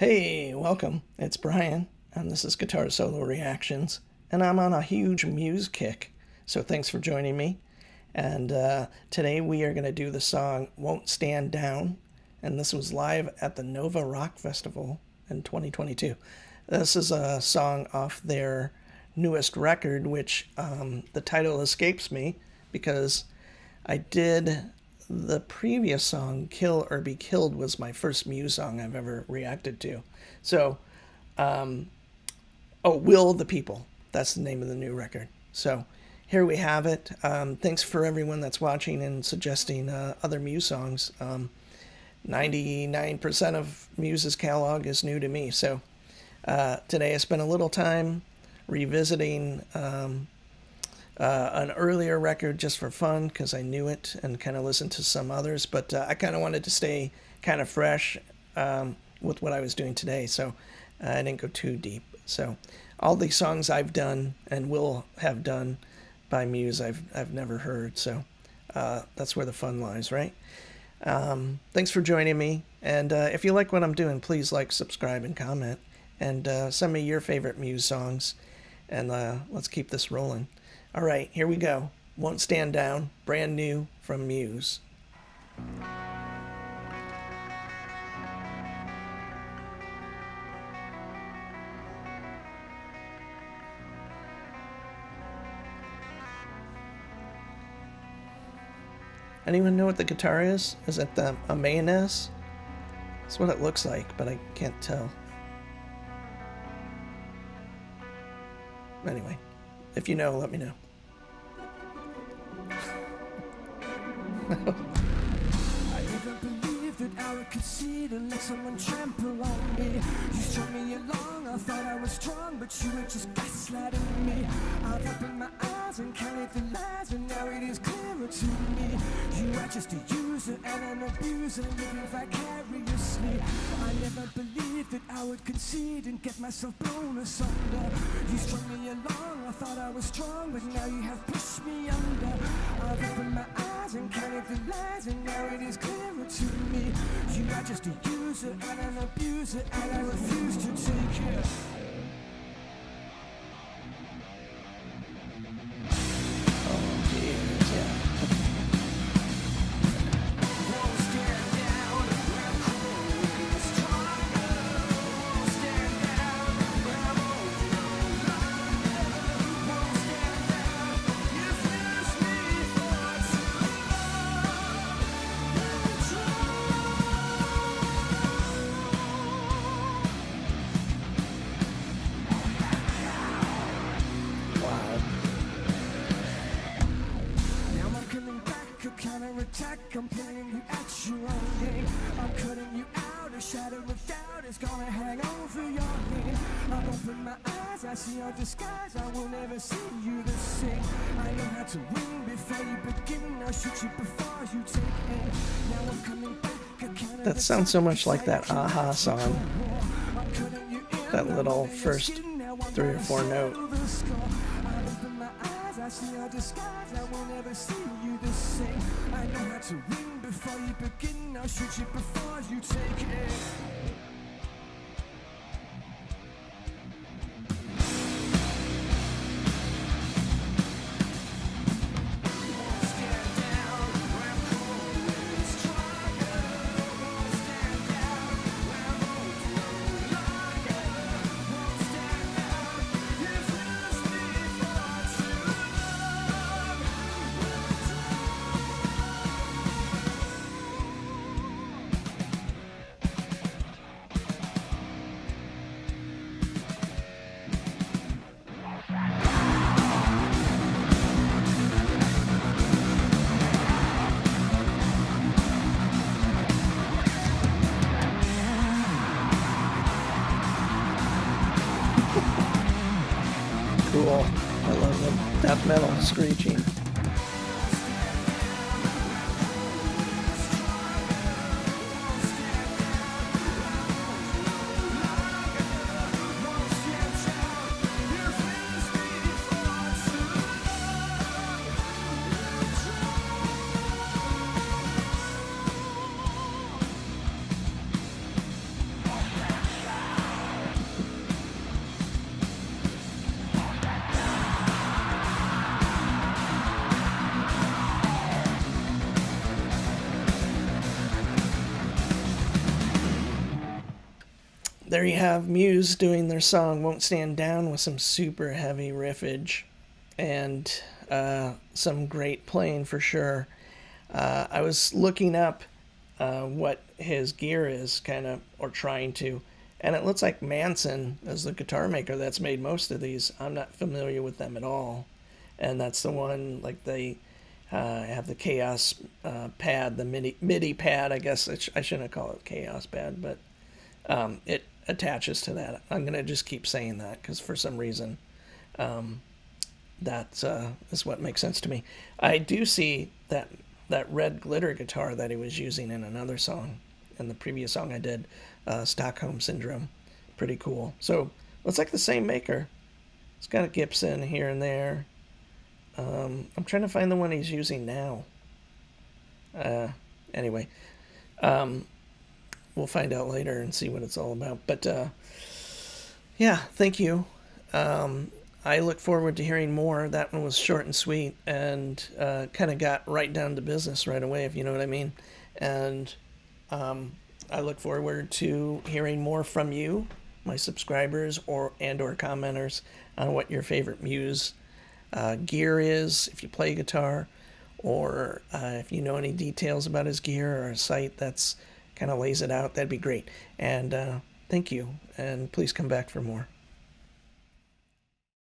Hey, welcome. It's Brian, and this is Guitar Solo Reactions, and I'm on a huge Muse kick, so thanks for joining me. And uh, today we are going to do the song Won't Stand Down, and this was live at the Nova Rock Festival in 2022. This is a song off their newest record, which um, the title escapes me because I did the previous song, Kill or Be Killed, was my first Muse song I've ever reacted to. So, um, oh, Will the People. That's the name of the new record. So, here we have it. Um, thanks for everyone that's watching and suggesting uh, other Muse songs. Um, 99% of Muse's catalog is new to me. So, uh, today I spent a little time revisiting um, uh, an earlier record just for fun because I knew it and kind of listened to some others, but uh, I kind of wanted to stay kind of fresh um, with what I was doing today, so uh, I didn't go too deep. So all the songs I've done and will have done by Muse, I've I've never heard, so uh, that's where the fun lies, right? Um, thanks for joining me, and uh, if you like what I'm doing, please like, subscribe, and comment, and uh, send me your favorite Muse songs, and let's keep this rolling. All right, here we go. Won't Stand Down, brand new from Muse. Anyone know what the guitar is? Is it the a Ibanez? That's what it looks like, but I can't tell. Anyway. If you know, let me know. I never believed that I let someone trample on me. You me along, I thought I was strong, but you were just gaslighting me. I've opened my eyes and counted the lies, and now it is clearer to me. You are just a user and an abuser, living vicariously. I never believed that I would concede and get myself blown asunder. You strung me along, I thought I was strong, but now you have pushed me under. I've opened my eyes and counted the lies, and now it is clearer to me. You are just a user and an abuser, and I refuse to take it. I'm playing you at your own game. I'm cutting you out, a shadow of doubt is gonna hang over your head. I've opened my eyes, I see your disguise, I will never see you the same. I know how to win before you begin, I'll shoot you before you take aim. Now I'm coming back. That sounds so much like that a-ha song. That little first three or four note. How to win before you begin, I'll shoot you before you take it. Cool. I love the death metal screeching. There you have Muse doing their song Won't Stand Down with some super heavy riffage and uh, some great playing for sure. Uh, I was looking up uh, what his gear is, kind of, or trying to, and it looks like Manson is the guitar maker that's made most of these. I'm not familiar with them at all. And that's the one, like, they uh, have the Kaoss uh, pad, the MIDI, MIDI pad, I guess sh- I shouldn't call it Kaoss pad, but um, it attaches to that. I'm going to just keep saying that because for some reason um, that uh, is what makes sense to me. I do see that that red glitter guitar that he was using in another song, in the previous song I did, uh, Stockholm Syndrome. Pretty cool. So looks like the same maker. It's got a Gibson here and there. Um, I'm trying to find the one he's using now. Uh, anyway, um, we'll find out later and see what it's all about. But uh, yeah, thank you. Um, I look forward to hearing more. That one was short and sweet and uh, kind of got right down to business right away, if you know what I mean. And um, I look forward to hearing more from you, my subscribers or and or commenters, on what your favorite Muse uh, gear is, if you play guitar, or uh, if you know any details about his gear or a site that's kind of lays it out. That'd be great. And uh, thank you. And please come back for more.